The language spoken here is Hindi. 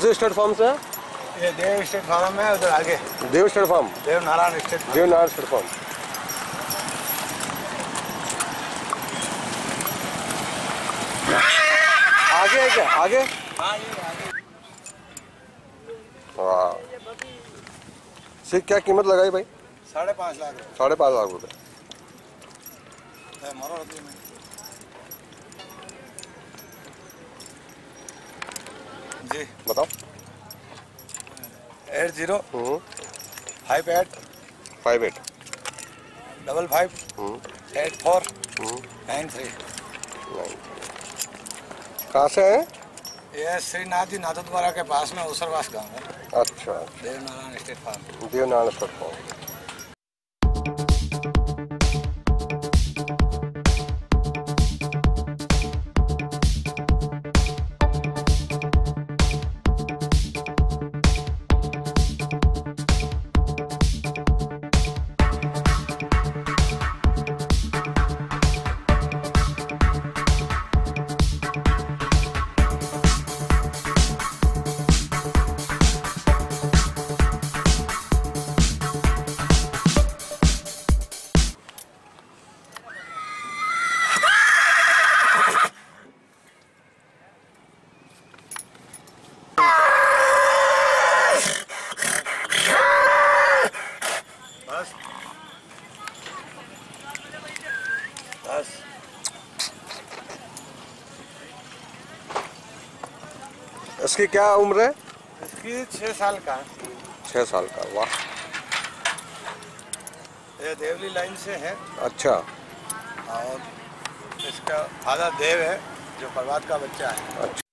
से स्टेट फार्म से है? ये देव स्टेट फार्म है उधर आगे। Dev state farm Dev Narayan state farm. Devnarayan state farm आगे है क्या? आगे? हाँ ये वाह। इसकी क्या कीमत लगाई भाई? साढ़े पाँच लाख। साढ़े पाँच लाख रुपए। जी। बताओ। Eight zero. हम्म, five eight. Five eight. Double five. हम्म, एट फोर। हम्म, नाइन थ्री। कहाँ से हैं? ये श्रीनाथ जी नाथद्वारा के पास में उसरवास गाँव है। अच्छा। Dev Narayan state farm. Devnarayan state farm. बस इसकी क्या उम्र है? इसकी छः साल का है। छः साल का वाह। ये देवली लाइन से है। अच्छा। और इसका फादर देव है जो प्रभात का बच्चा है। अच्छा।